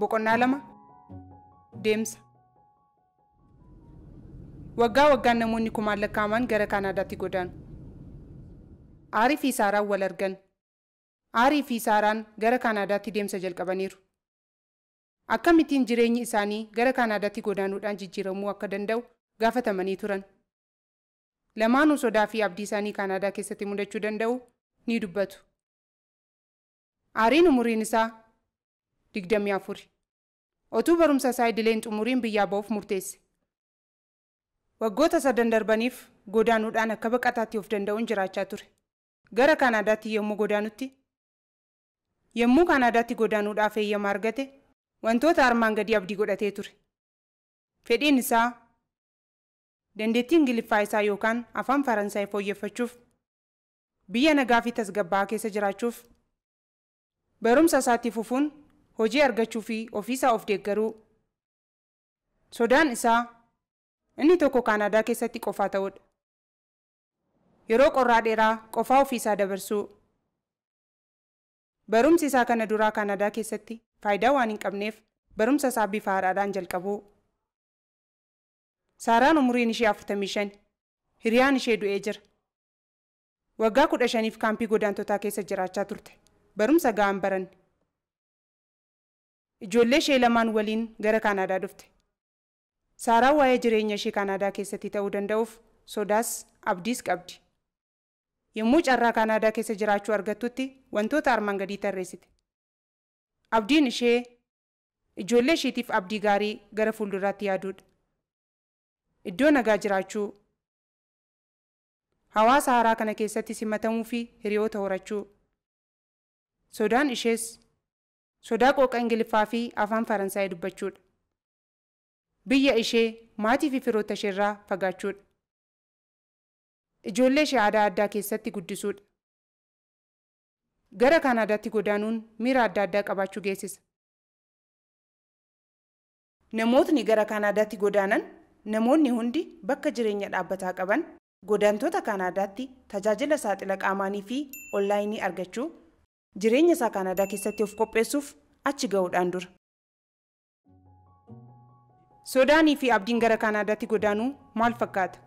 Boqonnaa lama Deemsa Waggaa waggaan namoonni kumaan lakkaa'aman gara Kaanaadaatti godaanu. Aarii fi Saaraan wal argan. Aarii fi Saaraan gara Kaanaadaatti deemsa jalqabaniiru. Akkamittiin jireenyi isaanii gara Kaanaadaatti godaanuudhaan jijjiiramuu akka danda'u gaafatamanii turan. Lamaanuu sodaa fi abdii isaanii Kaanaadaa keessatti mudachuu danda'u ni dubbatu. Aariin umuriin isaa digdamii afuri. Otuu barumsa isaa idileen xumuriin biyyaa ba'uuf murteesse. Waggoota sadan darbaniif godaanuudhaan akka baqataatti of danda'uun jiraachaa ture. Gara Kaanaadaatti yommuu godaanutti yommuu Kaanaadaatti godaanuudhaaf eeyyama argate wantoota armaan gadii abdii godhatee ture. Fedhiin isaa dandeettii Ingiliffaa isaa yookaan afaan Faransaay fooyyeffachuuf biyya nagaa fi tasgabbaa'aa keessa jiraachuuf barumsa isaatti fufuun hojii argachuu fi ofiisaa of deeggaruu sodaan isaa inni tokko kaanaadaa keessatti qofaa ta'uudha. Yeroo qorraa dheeraa qofaa ofiisaa dabarsuu barumsi isaa kana duraa kaanaadaa keessatti faayidaa waan hin qabneef barumsa isaa bifa haaraadhaan jalqabuu. Saaraan umuriin ishee afurtamii shan hiriyaan ishee du'ee jira. Waggaa kudha shaniif kaampii godaantotaa keessa jiraachaa turte. Barumsa ga'an baranne. Ijoollee ishee lamaan waliin gara Kaanaadaa dhufte. Saaraan waa'ee jireenya ishee Kaanaadaa keessatti ta'uu danda'uuf sodaas abdiis qabdi. Yommuu carraa Kaanaadaa keessa jiraachuu argattutti wantoota armaan gadii tarreessite. Abdiin ishee ijoollee isheetiif abdii gaarii gara fuulduraatti yaaduudha. Iddoo nagaa jiraachuu, hawaasa haaraa kana keessatti simatamuu fi hiriyoota horachuu. Sodaan ishees sodaa qooqa Ingiliffaa fi afaan Faransaayii dubbachuudha. Biyya ishee maatii fi firoota isheerraa fagaachuudha. Ijoollee ishee aadaa addaa keessatti guddisuudha. Gara Kaanaadaatti godaanuun miira adda addaa qabaachuu geessisa. Namootni gara Kaanaadaatti godaanan namoonni hundi bakka jireenya dhaabbataa qaban godaantoota Kaanaadaatti tajaajila saaxila qaamaanii fi onlaayinii argachuu jireenya isaa Kaanaadaa keessatti of qopheessuuf achi ga'uudhaan dura. Sodaanii fi abdiin gara Kaanaadaatti godaanuu maal fakkaata?